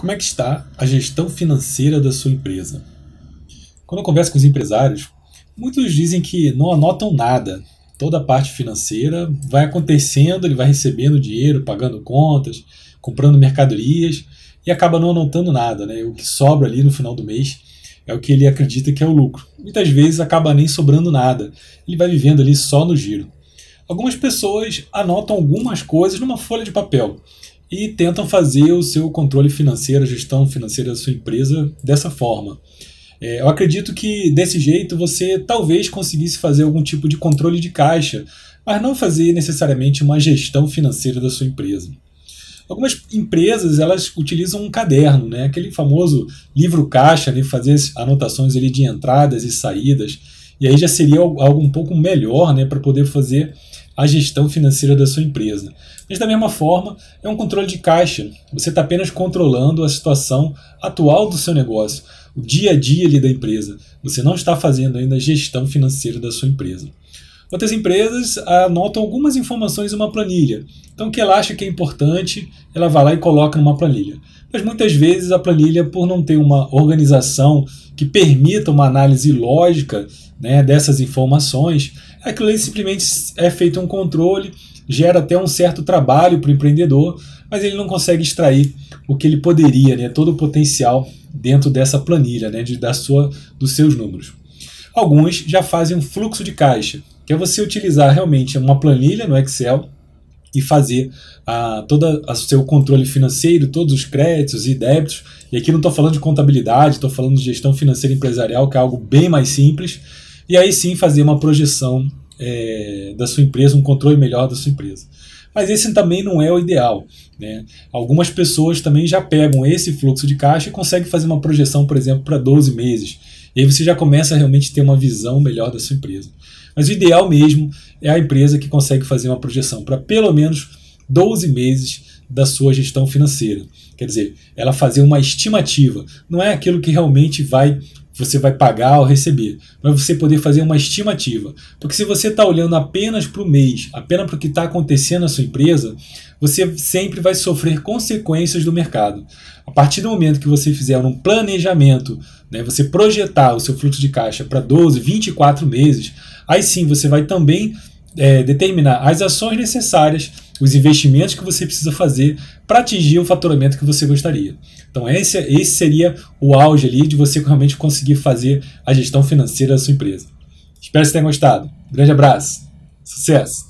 Como é que está a gestão financeira da sua empresa? Quando eu converso com os empresários, muitos dizem que não anotam nada. Toda a parte financeira vai acontecendo, ele vai recebendo dinheiro, pagando contas, comprando mercadorias e acaba não anotando nada. Né? O que sobra ali no final do mês é o que ele acredita que é o lucro. Muitas vezes acaba nem sobrando nada. Ele vai vivendo ali só no giro. Algumas pessoas anotam algumas coisas numa folha de papel e tentam fazer o seu controle financeiro, a gestão financeira da sua empresa dessa forma. É, eu acredito que desse jeito você talvez conseguisse fazer algum tipo de controle de caixa, mas não fazer necessariamente uma gestão financeira da sua empresa. Algumas empresas elas utilizam um caderno, né? aquele famoso livro caixa, né? fazer anotações ali de entradas e saídas, e aí já seria algo um pouco melhor né? para poder fazer a gestão financeira da sua empresa. Mas da mesma forma, é um controle de caixa. Você está apenas controlando a situação atual do seu negócio, o dia a dia ali da empresa. Você não está fazendo ainda a gestão financeira da sua empresa. Outras empresas anotam algumas informações em uma planilha. Então, o que ela acha que é importante, ela vai lá e coloca numa planilha. Mas muitas vezes a planilha, por não ter uma organização que permita uma análise lógica né, dessas informações, aquilo simplesmente é feito um controle, gera até um certo trabalho para o empreendedor, mas ele não consegue extrair o que ele poderia, né, todo o potencial dentro dessa planilha, né, de, da sua, dos seus números. Alguns já fazem um fluxo de caixa, que é você utilizar realmente uma planilha no Excel e fazer a, todo o seu controle financeiro, todos os créditos e débitos. E aqui não estou falando de contabilidade, estou falando de gestão financeira empresarial, que é algo bem mais simples e aí sim fazer uma projeção é, da sua empresa, um controle melhor da sua empresa. Mas esse também não é o ideal. Né? Algumas pessoas também já pegam esse fluxo de caixa e conseguem fazer uma projeção, por exemplo, para 12 meses. E aí você já começa a realmente ter uma visão melhor da sua empresa. Mas o ideal mesmo é a empresa que consegue fazer uma projeção para pelo menos 12 meses da sua gestão financeira. Quer dizer, ela fazer uma estimativa. Não é aquilo que realmente vai você vai pagar ou receber, mas você poder fazer uma estimativa. Porque se você está olhando apenas para o mês, apenas para o que está acontecendo na sua empresa, você sempre vai sofrer consequências do mercado. A partir do momento que você fizer um planejamento, né, você projetar o seu fluxo de caixa para 12, 24 meses, aí sim você vai também é, determinar as ações necessárias, os investimentos que você precisa fazer para atingir o faturamento que você gostaria. Então esse, esse seria o auge ali de você realmente conseguir fazer a gestão financeira da sua empresa. Espero que você tenha gostado. grande abraço. Sucesso!